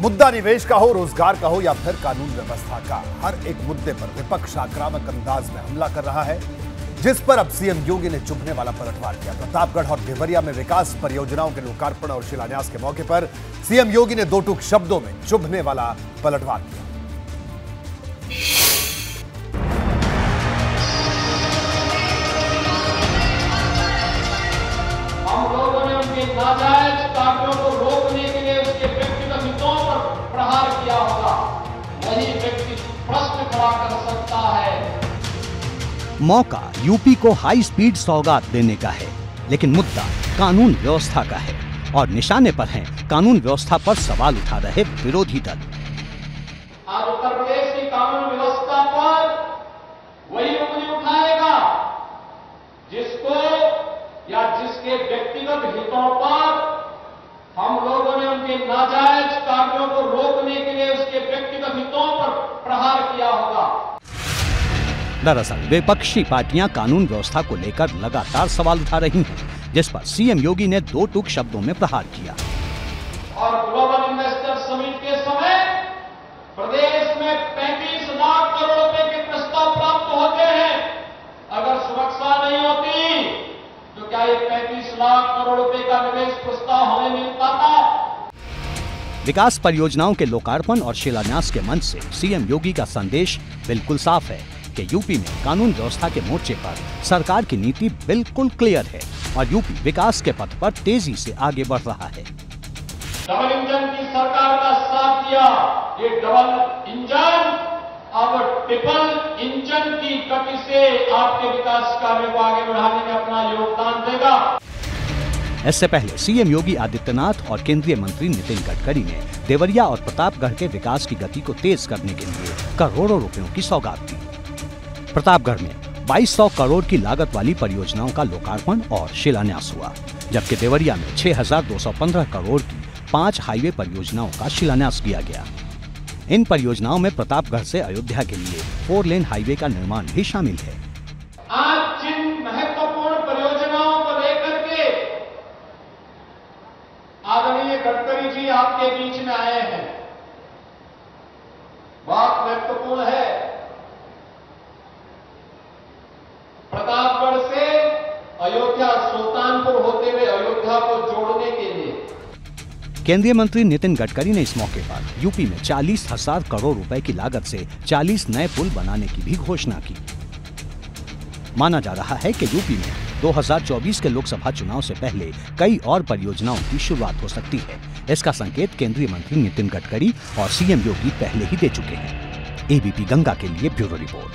मुद्दा निवेश का हो, रोज़गार का हो या फिर कानून व्यवस्था का, हर एक मुद्दे पर विपक्ष आक्रामक अंदाज में हमला कर रहा है, जिस पर अब सीएम योगी ने चुभने वाला पलटवार किया। प्रतापगढ़ और देवरिया में विकास परियोजनाओं के लोकार्पण और शिलान्यास के मौके पर सीएम योगी ने दो टूक शब्दों में चुभने वाला पलटवार किया। हम लोगों ने उनके नाजायज कार्यों को मौका यूपी को हाई स्पीड सौगात देने का है, लेकिन मुद्दा कानून व्यवस्था का है और निशाने पर हैं कानून व्यवस्था पर सवाल उठा रहे विरोधी दल। आज उत्तर प्रदेश की कानून व्यवस्था पर वही उंगली उठाएगा जिसको या जिसके व्यक्तिगत हितों पर हम लोगों ने उनके नाजायज कार्यों को रोकने के लिए उसके व्यक्तिगत हितों दरअसल विपक्षी पार्टियाँ कानून व्यवस्था को लेकर लगातार सवाल उठा रही हैं जिस पर सीएम योगी ने दो टूक शब्दों में प्रहार किया। और ग्लोबल इन्वेस्टर समिट के समय प्रदेश में 35 लाख करोड़ रुपए के प्रस्ताव प्राप्त होते हैं। अगर सुरक्षा नहीं होती तो क्या ये 35 लाख करोड़ रुपए का निवेश प्रस्ताव हमें मिल पाता? विकास परियोजनाओं के लोकार्पण और शिलान्यास के मंच से सीएम योगी का संदेश बिल्कुल साफ़ है। कि यूपी में कानून व्यवस्था के मोर्चे पर सरकार की नीति बिल्कुल क्लियर है और यूपी विकास के पथ पर तेज़ी से आगे बढ़ रहा है। डबल इंजन की सरकार का साथ दिया। ये डबल इंजन अब ट्रिपल इंजन की गति से आपके विकास कार्यों को आगे बढ़ाने में अपना योगदान देगा। इससे पहले सीएम योगी आदित्यनाथ और केंद्रीय मंत्री नितिन गडकरी ने देवरिया और प्रतापगढ़ के विकास की गति को तेज करने के लिए करोड़ों रुपयों की सौगात दी। प्रतापगढ़ में 2200 करोड़ की लागत वाली परियोजनाओं का लोकार्पण और शिलान्यास हुआ, जबकि देवरिया में 6215 करोड़ की पाँच हाईवे परियोजनाओं का शिलान्यास किया गया। इन परियोजनाओं में प्रतापगढ़ से अयोध्या के लिए फोर लेन हाईवे का निर्माण भी शामिल है। आज जिन महत्वपूर्ण परियोजनाओं को लेकर के आदरणीय गडकरी जी आपके बीच में आए हैं बहुत महत्वपूर्ण है प्रतापगढ़ से अयोध्या सुल्तानपुर होते हुए अयोध्या को जोड़ने के लिए। केंद्रीय मंत्री नितिन गडकरी ने इस मौके पर यूपी में चालीस हज़ार करोड़ रुपए की लागत से 40 नए पुल बनाने की भी घोषणा की। माना जा रहा है कि यूपी में 2024 के लोकसभा चुनाव से पहले कई और परियोजनाओं की शुरुआत हो सकती है। इसका संकेत केंद्रीय मंत्री नितिन गडकरी और सीएम योगी पहले ही दे चुके हैं। एबीपी गंगा के लिए ब्यूरो रिपोर्ट।